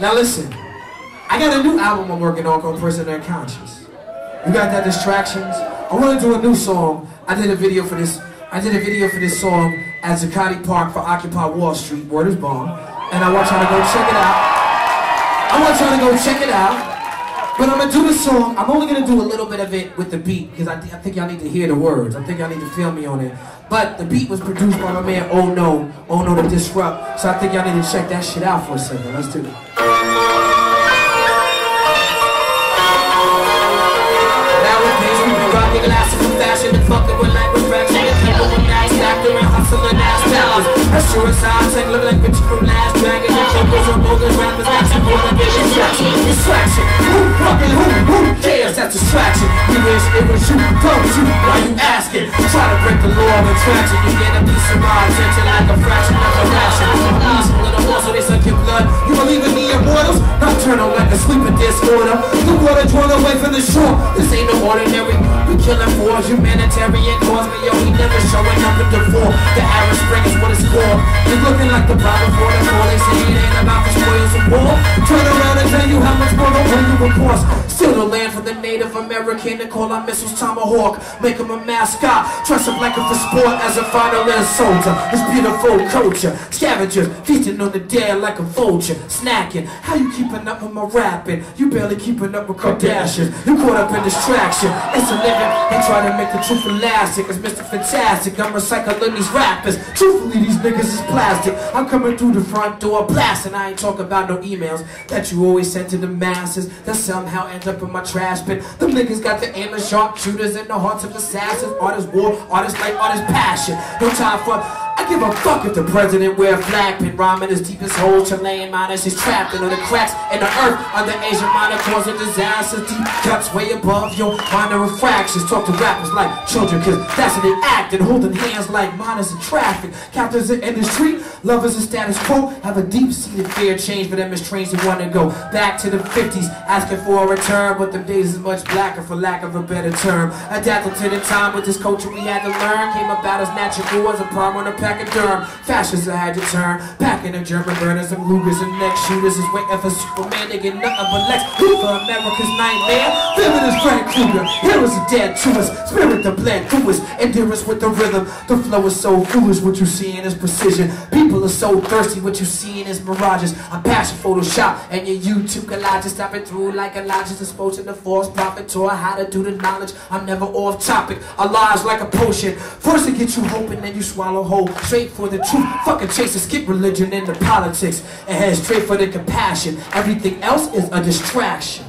Now listen, I got a new album I'm working on called Prisoner and Conscious. You got that distractions? I want to do a new song. I did a video for this. I did a video for this song at Zuccotti Park for Occupy Wall Street. Word is bond. And I want y'all to go check it out. I want y'all to go check it out. But I'm gonna do the song. I'm only gonna do a little bit of it with the beat because I, th I think y'all need to hear the words. I think y'all need to feel me on it. But the beat was produced by my man Oh No, Oh No to Disrupt. So I think y'all need to check that shit out for a second. Let's do it. Towers. That's true inside, take look like bitch from last dragon. And focus on bogus rappers, got you more than big distraction. Distraction. Who fucking who? Who cares? That's distraction. You wish it was you, don't you? Why you asking? Try to break the law of attraction. You get a piece of my attention like a fraction of a ration. Easy little more so they suck your blood. You believe in the immortals? Nocturnal like a sleeping disorder. The water drawn away from the shore. This ain't no ordinary. We killing for humanitarian cause, but yo, he never showing up at the four. The Arab Spring is what it's. You're looking like the Bible for the four. They say it ain't about the spoils of war. Turn around and tell you how much more way you will cost. American to call our missiles Tomahawk. Make him a mascot. Trust him like him for sport as a finalist soldier. His beautiful culture. Scavengers feasting on the dead like a vulture. Snacking. How you keeping up with my rapping? You barely keeping up with Kardashian. You caught up in distraction. It's a living. They try to make the truth elastic. It's Mr. Fantastic. I'm recycling these rappers. Truthfully, these niggas is plastic. I'm coming through the front door blasting. I ain't talking about no emails that you always send to the masses that somehow end up in my trash bin. Them niggas got the aim of sharpshooters in the hearts of assassins. Artists war, artists like artists passion. No time for. Give a fuck if the president wear a flag pin, rhyming his deepest hole, Chilean minus is trapped into the cracks in the earth under Asia Minor causing disasters, deep cuts way above your minor refractions. Talk to rappers like children, cause that's how they act, and holding hands like minors in traffic. Captains in the street, lovers in status quo, have a deep-seated fear change for them as trains who wanna go back to the 50s, asking for a return, but the days is much blacker for lack of a better term. Adapting to the time with this culture we had to learn, came about as natural as a palm on a pack derm. Fashions I had to turn, packing a German burners and Lugers and neck shooters is waiting for Superman to get nothing but Lex Luthor, America's nightmare. As Frank Krueger, heroes are dead to us, spirit the through us, endurance with the rhythm. The flow is so foolish, what you see? seeing is precision. People are so thirsty, what you see? seeing is mirages. I'm passion Photoshop and your YouTube collages, stopping through like a Elijah's exposing the false prophet, taught how to do the knowledge. I'm never off topic. Our lives like a potion, first to get you hoping, then you swallow whole. Straight for the truth, fucking chase and skip religion into politics, and head straight for the compassion. Everything else is a distraction.